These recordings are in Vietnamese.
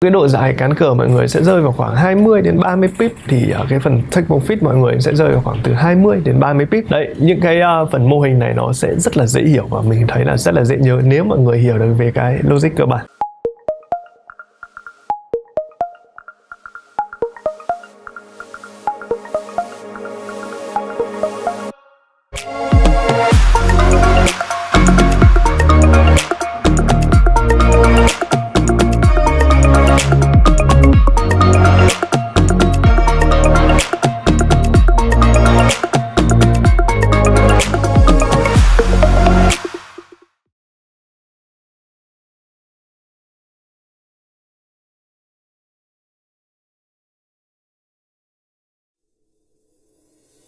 cái độ dài cán cờ mọi người sẽ rơi vào khoảng 20 đến 30 pip thì ở cái phần take profit mọi người sẽ rơi vào khoảng từ 20 đến 30 pip. Đấy những cái uh, phần mô hình này nó sẽ rất là dễ hiểu và mình thấy là rất là dễ nhớ nếu mọi người hiểu được về cái logic cơ bản.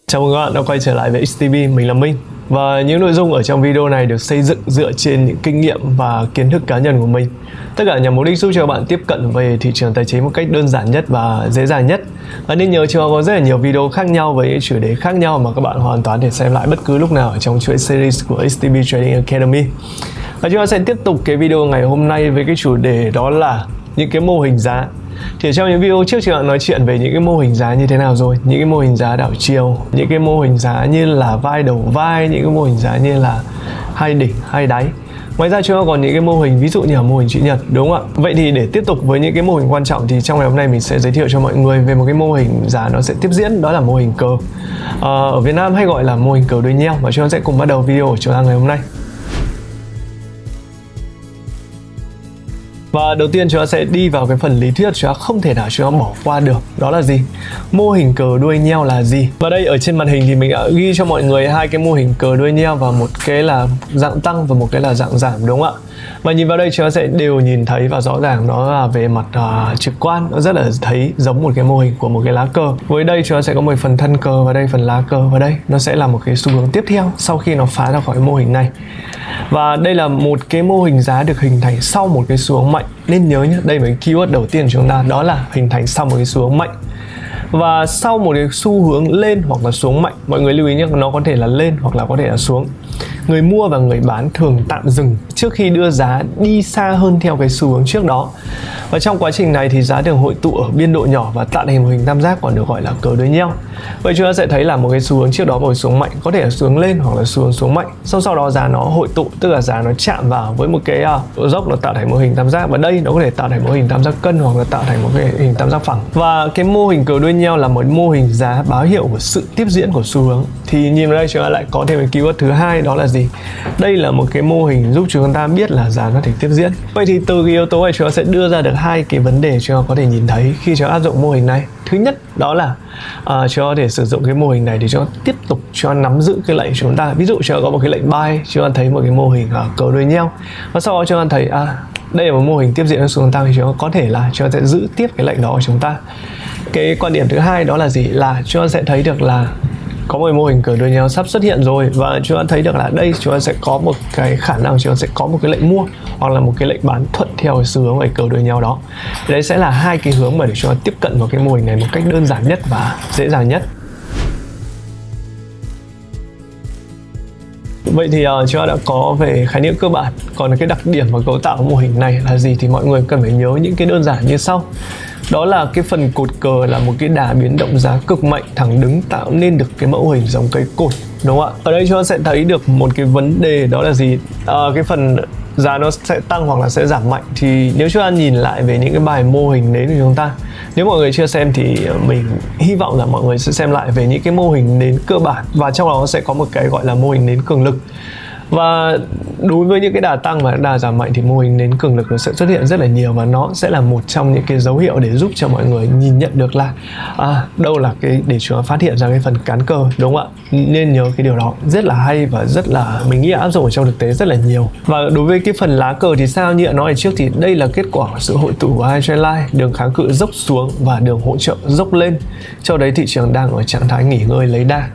Chào mừng các bạn đã quay trở lại với XTB, mình là Minh. Và những nội dung ở trong video này được xây dựng dựa trên những kinh nghiệm và kiến thức cá nhân của mình. Tất cả nhằm mục đích giúp cho các bạn tiếp cận về thị trường tài chính một cách đơn giản nhất và dễ dàng nhất. Và nên nhớ chúng có rất là nhiều video khác nhau với những chủ đề khác nhau mà các bạn hoàn toàn thể xem lại bất cứ lúc nào ở trong chuỗi series của XTB Trading Academy. Và chúng ta sẽ tiếp tục cái video ngày hôm nay với cái chủ đề đó là những cái mô hình giá thì trong những video trước chị bạn nói chuyện về những cái mô hình giá như thế nào rồi những cái mô hình giá đảo chiều những cái mô hình giá như là vai đầu vai những cái mô hình giá như là hai đỉnh hai đáy Ngoài ra chúng ta còn những cái mô hình ví dụ như là mô hình chữ nhật đúng không ạ? Vậy thì để tiếp tục với những cái mô hình quan trọng thì trong ngày hôm nay mình sẽ giới thiệu cho mọi người về một cái mô hình giá nó sẽ tiếp diễn đó là mô hình cờ. À, ở Việt Nam hay gọi là mô hình cờ đuôi nheo và chúng ta sẽ cùng bắt đầu video của chúng ta ngày hôm nay. Và đầu tiên chúng ta sẽ đi vào cái phần lý thuyết chúng ta không thể nào chúng ta bỏ qua được Đó là gì? Mô hình cờ đuôi nheo là gì? Và đây ở trên màn hình thì mình đã ghi cho mọi người hai cái mô hình cờ đuôi nheo và một cái là dạng tăng và một cái là dạng giảm đúng không ạ? Và nhìn vào đây chúng ta sẽ đều nhìn thấy và rõ ràng nó là về mặt uh, trực quan Nó rất là thấy giống một cái mô hình của một cái lá cờ Với đây chúng ta sẽ có một phần thân cờ và đây phần lá cờ và đây Nó sẽ là một cái xu hướng tiếp theo sau khi nó phá ra khỏi mô hình này và đây là một cái mô hình giá được hình thành sau một cái xu hướng mạnh. Nên nhớ nhé đây là cái keyword đầu tiên của chúng ta, đó là hình thành sau một cái xu hướng mạnh. Và sau một cái xu hướng lên hoặc là xuống mạnh, mọi người lưu ý nhé nó có thể là lên hoặc là có thể là xuống người mua và người bán thường tạm dừng trước khi đưa giá đi xa hơn theo cái xu hướng trước đó. Và trong quá trình này thì giá thường hội tụ ở biên độ nhỏ và tạo thành một hình tam giác còn được gọi là cờ đối nhau vậy chúng ta sẽ thấy là một cái xu hướng trước đó một xuống mạnh có thể là xuống lên hoặc là xuống xuống mạnh. Sau sau đó giá nó hội tụ tức là giá nó chạm vào với một cái uh, dốc nó tạo thành một hình tam giác. Và đây nó có thể tạo thành một hình tam giác cân hoặc là tạo thành một cái hình tam giác phẳng. Và cái mô hình cờ đuôi nhau là một mô hình giá báo hiệu của sự tiếp diễn của xu hướng. Thì nhìn vào đây chúng ta lại có thêm cái keyword thứ hai đó đó là gì đây là một cái mô hình giúp chúng ta biết là giá có thể tiếp diễn vậy thì từ cái yếu tố này chúng ta sẽ đưa ra được hai cái vấn đề chúng ta có thể nhìn thấy khi chúng ta áp dụng mô hình này thứ nhất đó là uh, cho để sử dụng cái mô hình này để cho tiếp tục cho nắm giữ cái lệnh chúng ta ví dụ cho có một cái lệnh buy chúng ta thấy một cái mô hình uh, cờ đuôi nhau và sau đó chúng ta thấy à đây là một mô hình tiếp diễn xuống tăng thì chúng ta có thể là chúng ta sẽ giữ tiếp cái lệnh đó của chúng ta cái quan điểm thứ hai đó là gì là chúng ta sẽ thấy được là có một mô hình cờ đuôi nhau sắp xuất hiện rồi và chúng ta thấy được là đây chúng ta sẽ có một cái khả năng chúng ta sẽ có một cái lệnh mua hoặc là một cái lệnh bán thuận theo cái xu hướng về cờ đuôi nhau đó. Thì đấy sẽ là hai cái hướng mà để chúng ta tiếp cận vào cái mô hình này một cách đơn giản nhất và dễ dàng nhất. Vậy thì uh, chúng ta đã có về khái niệm cơ bản. Còn cái đặc điểm và cấu tạo của mô hình này là gì thì mọi người cần phải nhớ những cái đơn giản như sau đó là cái phần cột cờ là một cái đà biến động giá cực mạnh thẳng đứng tạo nên được cái mẫu hình giống cây cột đúng không ạ? Ở đây chúng ta sẽ thấy được một cái vấn đề đó là gì? À, cái phần giá nó sẽ tăng hoặc là sẽ giảm mạnh thì nếu chúng ta nhìn lại về những cái bài mô hình nến của chúng ta nếu mọi người chưa xem thì mình hy vọng là mọi người sẽ xem lại về những cái mô hình nến cơ bản và trong đó sẽ có một cái gọi là mô hình nến cường lực và đối với những cái đà tăng và đà giảm mạnh thì mô hình nến cường lực nó sẽ xuất hiện rất là nhiều và nó sẽ là một trong những cái dấu hiệu để giúp cho mọi người nhìn nhận được là à, đâu là cái để chúng ta phát hiện ra cái phần cán cơ đúng không ạ? Nên nhớ cái điều đó. Rất là hay và rất là mình nghĩ áp dụng ở trong thực tế rất là nhiều. Và đối với cái phần lá cờ thì sao như đã nói ở trước thì đây là kết quả của sự hội tụ của hai trendline đường kháng cự dốc xuống và đường hỗ trợ dốc lên. Cho đấy thị trường đang ở trạng thái nghỉ ngơi lấy đà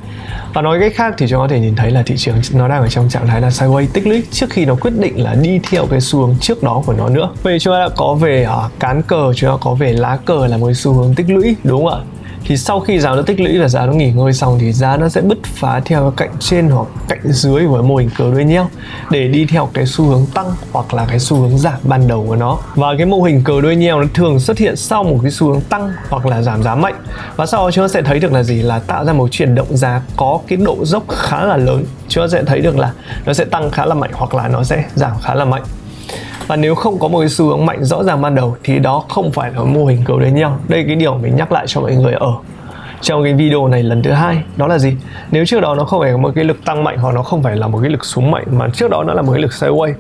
và nói cách khác thì chúng ta có thể nhìn thấy là thị trường nó đang ở trong trạng thái là sideways tích lũy trước khi nó quyết định là đi theo cái xu hướng trước đó của nó nữa. Vậy chúng ta đã có về uh, cán cờ chúng ta có về lá cờ là một xu hướng tích lũy đúng không ạ? Thì sau khi giá nó tích lũy và giá nó nghỉ ngơi xong thì giá nó sẽ bứt phá theo cạnh trên hoặc cạnh dưới của mô hình cờ đuôi nheo để đi theo cái xu hướng tăng hoặc là cái xu hướng giảm ban đầu của nó. Và cái mô hình cờ đuôi nheo nó thường xuất hiện sau một cái xu hướng tăng hoặc là giảm giá mạnh. Và sau đó chúng ta sẽ thấy được là gì? Là tạo ra một chuyển động giá có cái độ dốc khá là lớn. Chúng ta sẽ thấy được là nó sẽ tăng khá là mạnh hoặc là nó sẽ giảm khá là mạnh và nếu không có một cái xu hướng mạnh rõ ràng ban đầu thì đó không phải là mô hình cầu đến nhau đây cái điều mình nhắc lại cho mọi người ở trong cái video này lần thứ hai. Đó là gì? Nếu trước đó nó không phải là một cái lực tăng mạnh hoặc nó không phải là một cái lực xuống mạnh, mà trước đó nó là một cái lực sideways,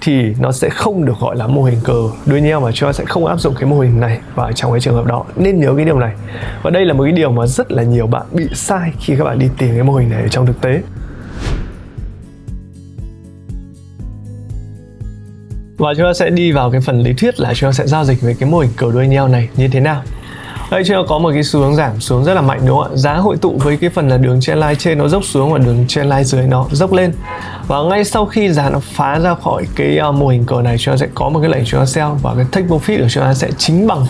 thì nó sẽ không được gọi là mô hình cờ. Đuôi nhau và chúng ta sẽ không áp dụng cái mô hình này vào trong cái trường hợp đó. Nên nhớ cái điều này. Và đây là một cái điều mà rất là nhiều bạn bị sai khi các bạn đi tìm cái mô hình này ở trong thực tế. Và chúng ta sẽ đi vào cái phần lý thuyết là chúng ta sẽ giao dịch về cái mô hình cờ đuôi nheo này như thế nào. Đây chúng ta có một cái xu hướng giảm xuống rất là mạnh đúng không ạ? Giá hội tụ với cái phần là đường trendline trên nó dốc xuống và đường trendline dưới nó dốc lên. Và ngay sau khi giá nó phá ra khỏi cái uh, mô hình cờ này chúng ta sẽ có một cái lệnh chúng ta sell và cái take profit của chúng ta sẽ chính bằng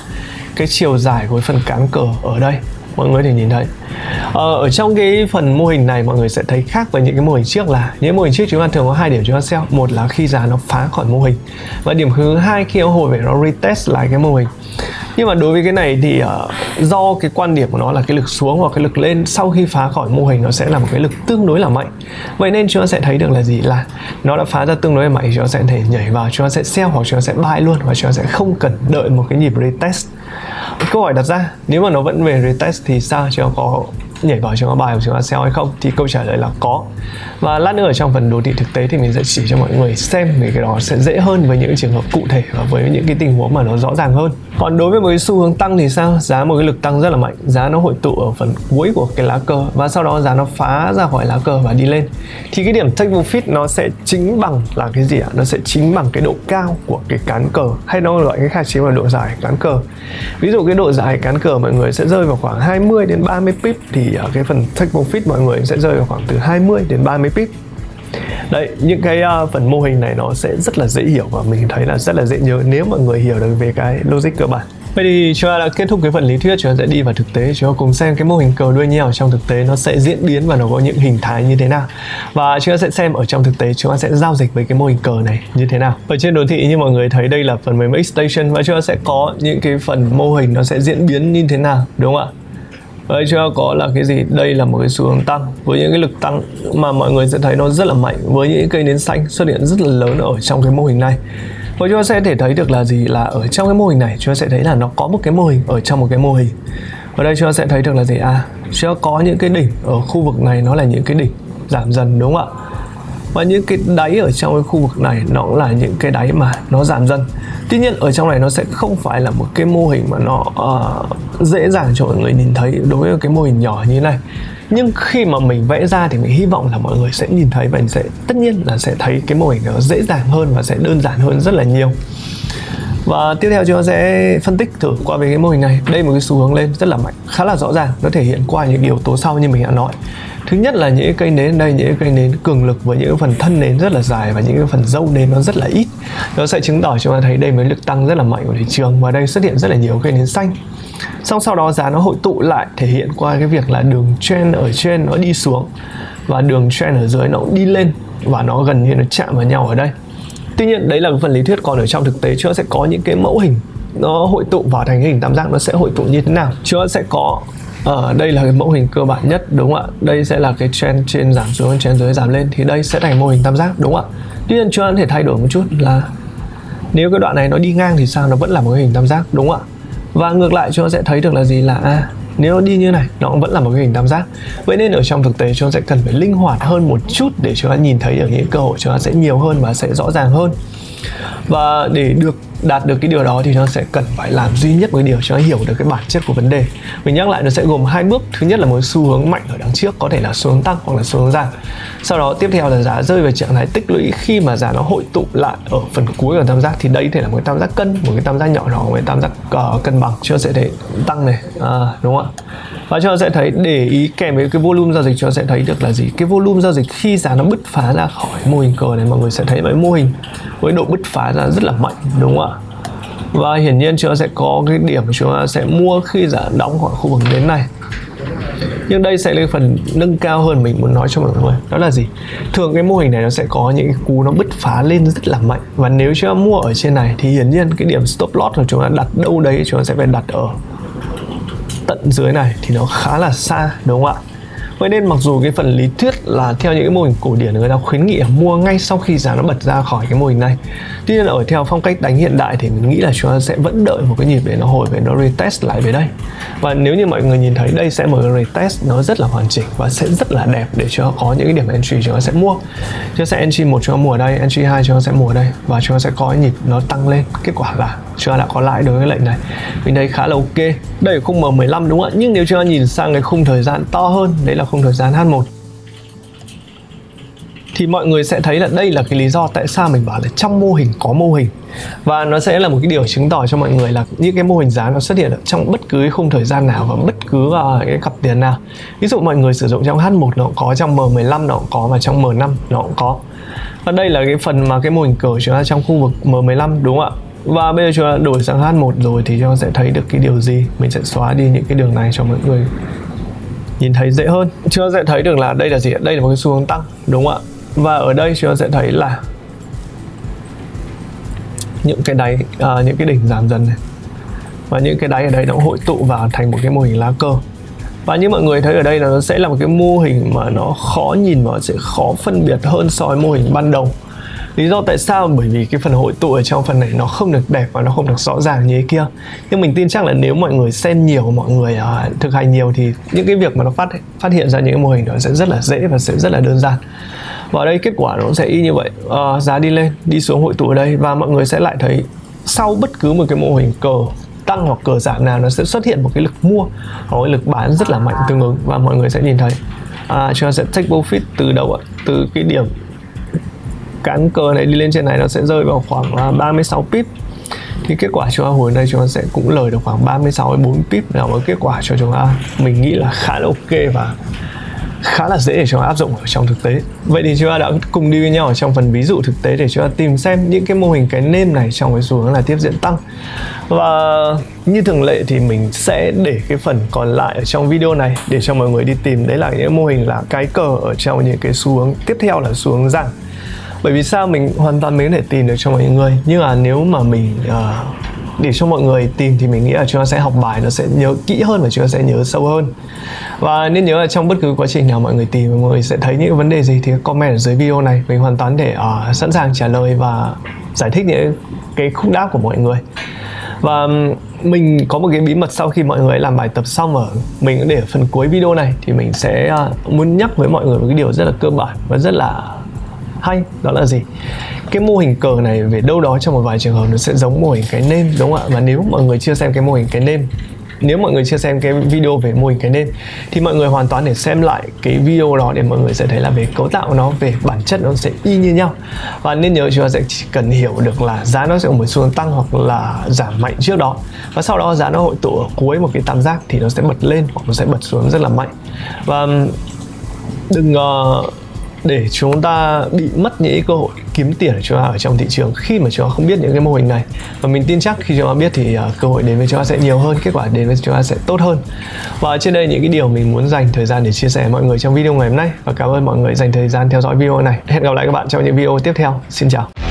cái chiều dài của phần cán cờ ở đây. Mọi người thể nhìn thấy. Ờ, ở trong cái phần mô hình này mọi người sẽ thấy khác với những cái mô hình trước là những mô hình trước chúng ta thường có hai điểm chúng ta sell một là khi giá nó phá khỏi mô hình. Và điểm thứ hai khi nó hồi về nó retest lại cái mô hình nhưng mà đối với cái này thì uh, do cái quan điểm của nó là cái lực xuống hoặc cái lực lên sau khi phá khỏi mô hình nó sẽ là một cái lực tương đối là mạnh. Vậy nên chúng ta sẽ thấy được là gì? Là nó đã phá ra tương đối là mạnh chúng ta sẽ thể nhảy vào chúng ta sẽ sell hoặc chúng ta sẽ buy luôn và chúng ta sẽ không cần đợi một cái nhịp retest. Câu hỏi đặt ra nếu mà nó vẫn về retest thì sao? Chúng ta có nhảy vào trong bài của chúng ta sell hay không? Thì câu trả lời là có. Và lát nữa ở trong phần đồ thị thực tế thì mình sẽ chỉ cho mọi người xem vì cái đó sẽ dễ hơn với những trường hợp cụ thể và với những cái tình huống mà nó rõ ràng hơn còn đối với một cái xu hướng tăng thì sao? Giá một cái lực tăng rất là mạnh. Giá nó hội tụ ở phần cuối của cái lá cờ và sau đó giá nó phá ra khỏi lá cờ và đi lên. Thì cái điểm take profit nó sẽ chính bằng là cái gì ạ? Nó sẽ chính bằng cái độ cao của cái cán cờ hay nó gọi cái khác chính là độ dài cán cờ? Ví dụ cái độ dài cán cờ mọi người sẽ rơi vào khoảng 20 đến 30 pip thì ở cái phần take profit mọi người sẽ rơi vào khoảng từ 20 đến 30 pip đấy những cái uh, phần mô hình này nó sẽ rất là dễ hiểu và mình thấy là rất là dễ nhớ nếu mọi người hiểu được về cái logic cơ bản. Vậy thì chúng ta đã kết thúc cái phần lý thuyết chúng ta sẽ đi vào thực tế. Chúng ta cùng xem cái mô hình cờ đuôi nhèo trong thực tế nó sẽ diễn biến và nó có những hình thái như thế nào. Và chúng ta sẽ xem ở trong thực tế chúng ta sẽ giao dịch với cái mô hình cờ này như thế nào. Ở trên đồ thị như mọi người thấy đây là phần mềm X-Station và chúng ta sẽ có những cái phần mô hình nó sẽ diễn biến như thế nào đúng không ạ? Đấy chưa có là cái gì? Đây là một cái xu hướng tăng với những cái lực tăng mà mọi người sẽ thấy nó rất là mạnh với những cây nến xanh xuất hiện rất là lớn ở trong cái mô hình này. Và chúng ta sẽ thể thấy được là gì là ở trong cái mô hình này chúng ta sẽ thấy là nó có một cái mô hình ở trong một cái mô hình. Ở đây chúng ta sẽ thấy được là gì? À, chúng ta có những cái đỉnh ở khu vực này nó là những cái đỉnh giảm dần đúng không ạ? Và những cái đáy ở trong cái khu vực này nó cũng là những cái đáy mà nó giảm dần. Tuy nhiên ở trong này nó sẽ không phải là một cái mô hình mà nó uh, dễ dàng cho mọi người nhìn thấy đối với cái mô hình nhỏ như thế này. Nhưng khi mà mình vẽ ra thì mình hy vọng là mọi người sẽ nhìn thấy và sẽ tất nhiên là sẽ thấy cái mô hình nó dễ dàng hơn và sẽ đơn giản hơn rất là nhiều và tiếp theo chúng ta sẽ phân tích thử qua về cái mô hình này. Đây một cái xu hướng lên rất là mạnh, khá là rõ ràng, nó thể hiện qua những yếu tố sau như mình đã nói. Thứ nhất là những cây nến đây, những cây nến cường lực với những phần thân nến rất là dài và những cái phần dâu nến nó rất là ít. Nó sẽ chứng tỏ chúng ta thấy đây mới lực tăng rất là mạnh của thị trường và đây xuất hiện rất là nhiều cây nến xanh. Xong sau đó giá nó hội tụ lại, thể hiện qua cái việc là đường trend ở trên nó đi xuống và đường trend ở dưới nó cũng đi lên và nó gần như nó chạm vào nhau ở đây tuy nhiên đấy là cái phần lý thuyết còn ở trong thực tế. Chúng sẽ có những cái mẫu hình nó hội tụ vào thành hình tam giác nó sẽ hội tụ như thế nào. Chúng sẽ có ở ờ, đây là cái mẫu hình cơ bản nhất đúng không ạ? Đây sẽ là cái trend trên giảm xuống trend dưới giảm lên thì đây sẽ thành mô hình tam giác đúng không ạ? Tuy nhiên chúng ta có thể thay đổi một chút là nếu cái đoạn này nó đi ngang thì sao? Nó vẫn là một cái hình tam giác đúng không ạ? Và ngược lại chúng ta sẽ thấy được là gì là à, nếu nó đi như này, nó cũng vẫn là một cái hình tam giác. Vậy nên ở trong thực tế, chúng ta sẽ cần phải linh hoạt hơn một chút để chúng ta nhìn thấy được những cơ hội, chúng ta sẽ nhiều hơn và sẽ rõ ràng hơn. Và để được đạt được cái điều đó thì nó sẽ cần phải làm duy nhất một cái điều cho nó hiểu được cái bản chất của vấn đề. Mình nhắc lại nó sẽ gồm hai bước. Thứ nhất là một xu hướng mạnh ở đằng trước có thể là xu hướng tăng hoặc là xu hướng giảm. Sau đó tiếp theo là giá rơi về trạng thái tích lũy. Khi mà giá nó hội tụ lại ở phần cuối của tam giác thì đấy thể là một cái tam giác cân một cái tam giác nhỏ nhỏ một cái tam giác uh, cân bằng. Cho sẽ thấy tăng này à, đúng không ạ? Và cho sẽ thấy để ý kèm với cái volume giao dịch cho sẽ thấy được là gì? Cái volume giao dịch khi giá nó bứt phá ra khỏi mô hình cờ này mọi người sẽ thấy mấy mô hình với độ bứt phá ra rất là mạnh đúng không ạ? Và hiển nhiên chúng ta sẽ có cái điểm chúng ta sẽ mua khi giá đóng khoảng khu vực đến này. Nhưng đây sẽ là phần nâng cao hơn mình muốn nói cho mọi người đó là gì? Thường cái mô hình này nó sẽ có những cái cú nó bứt phá lên rất là mạnh. Và nếu chúng ta mua ở trên này thì hiển nhiên cái điểm stop loss của chúng ta đặt đâu đấy chúng ta sẽ phải đặt ở tận dưới này thì nó khá là xa, đúng không ạ? Vậy nên mặc dù cái phần lý thuyết là theo những cái mô hình cổ điển người ta khuyến nghị là mua ngay sau khi giá nó bật ra khỏi cái mô hình này. Tuy nhiên ở theo phong cách đánh hiện đại thì mình nghĩ là chúng ta sẽ vẫn đợi một cái nhịp để nó hồi về nó retest lại về đây. Và nếu như mọi người nhìn thấy đây sẽ một cái retest nó rất là hoàn chỉnh và sẽ rất là đẹp để cho có những cái điểm entry chúng ta sẽ mua. Chúng ta sẽ entry một chúng ta mua ở đây, entry hai chúng ta sẽ mua ở đây và chúng ta sẽ có cái nhịp nó tăng lên Kết quả là chúng ta đã có lãi đối với lệnh này. Mình thấy khá là ok. Đây là khung M15 đúng không ạ? Nhưng nếu chúng ta nhìn sang cái khung thời gian to hơn, đấy là khung thời gian H1 thì mọi người sẽ thấy là đây là cái lý do tại sao mình bảo là trong mô hình có mô hình. Và nó sẽ là một cái điều chứng tỏ cho mọi người là những cái mô hình giá nó xuất hiện ở trong bất cứ khung thời gian nào và bất cứ cái cặp tiền nào. Ví dụ mọi người sử dụng trong H1 nó cũng có, trong M15 nó cũng có và trong M5 nó cũng có. Và đây là cái phần mà cái mô hình cờ chúng ta trong khu vực M15 đúng không ạ? Và bây giờ chúng ta đổi sang H1 rồi thì chúng ta sẽ thấy được cái điều gì. Mình sẽ xóa đi những cái đường này cho mọi người nhìn thấy dễ hơn. Chúng ta sẽ thấy được là đây là gì đây là một cái xu hướng tăng đúng không ạ? Và ở đây chúng ta sẽ thấy là những cái đáy à, những cái đỉnh giảm dần này. Và những cái đáy ở đây nó hội tụ vào thành một cái mô hình lá cờ. Và như mọi người thấy ở đây là nó sẽ là một cái mô hình mà nó khó nhìn và sẽ khó phân biệt hơn so với mô hình ban đầu lý do tại sao? Bởi vì cái phần hội tụ ở trong phần này nó không được đẹp và nó không được rõ ràng như thế kia. Nhưng mình tin chắc là nếu mọi người xem nhiều mọi người uh, thực hành nhiều thì những cái việc mà nó phát phát hiện ra những cái mô hình đó sẽ rất là dễ và sẽ rất là đơn giản. Và ở đây kết quả nó sẽ y như vậy. Uh, giá đi lên đi xuống hội tụ ở đây và mọi người sẽ lại thấy sau bất cứ một cái mô hình cờ tăng hoặc cờ giảm nào nó sẽ xuất hiện một cái lực mua. Hoặc cái lực bán rất là mạnh tương ứng và mọi người sẽ nhìn thấy. À, chúng ta sẽ take profit từ đâu ạ? Từ cái điểm cán cờ này đi lên trên này nó sẽ rơi vào khoảng à, 36 pip. Thì kết quả chúng ta hồi đây chúng ta sẽ cũng lời được khoảng 36 đến 4 pip là một kết quả cho chúng ta mình nghĩ là khá là ok và khá là dễ để chúng ta áp dụng ở trong thực tế. Vậy thì chúng ta đã cùng đi với nhau ở trong phần ví dụ thực tế để chúng ta tìm xem những cái mô hình cái nêm này trong cái xu hướng là tiếp diễn tăng. Và như thường lệ thì mình sẽ để cái phần còn lại ở trong video này để cho mọi người đi tìm. Đấy là những mô hình là cái cờ ở trong những cái xu hướng tiếp theo là xu hướng giảm bởi vì sao? Mình hoàn toàn mình có thể tìm được cho mọi người. Nhưng mà nếu mà mình uh, để cho mọi người tìm thì mình nghĩ là chúng ta sẽ học bài nó sẽ nhớ kỹ hơn và chúng ta sẽ nhớ sâu hơn. Và nên nhớ là trong bất cứ quá trình nào mọi người tìm mọi người sẽ thấy những vấn đề gì thì comment ở dưới video này. Mình hoàn toàn để uh, sẵn sàng trả lời và giải thích những cái khúc đáp của mọi người. Và mình có một cái bí mật sau khi mọi người làm bài tập xong ở mình để ở phần cuối video này thì mình sẽ uh, muốn nhắc với mọi người một cái điều rất là cơ bản và rất là hay đó là gì? Cái mô hình cờ này về đâu đó trong một vài trường hợp nó sẽ giống mô hình cái nêm đúng không ạ? Và nếu mọi người chưa xem cái mô hình cái nêm nếu mọi người chưa xem cái video về mô hình cái nêm thì mọi người hoàn toàn để xem lại cái video đó để mọi người sẽ thấy là về cấu tạo nó về bản chất nó sẽ y như nhau. Và nên nhớ chúng ta sẽ chỉ cần hiểu được là giá nó sẽ có một xu hướng tăng hoặc là giảm mạnh trước đó. Và sau đó giá nó hội tụ ở cuối một cái tam giác thì nó sẽ bật lên hoặc nó sẽ bật xuống rất là mạnh. Và đừng uh, để chúng ta bị mất những cơ hội kiếm tiền của chúng ta ở trong thị trường khi mà chúng ta không biết những cái mô hình này. Và mình tin chắc khi chúng ta biết thì uh, cơ hội đến với chúng ta sẽ nhiều hơn kết quả đến với chúng ta sẽ tốt hơn. Và trên đây những cái điều mình muốn dành thời gian để chia sẻ với mọi người trong video ngày hôm nay. Và cảm ơn mọi người dành thời gian theo dõi video này. Hẹn gặp lại các bạn trong những video tiếp theo. Xin chào.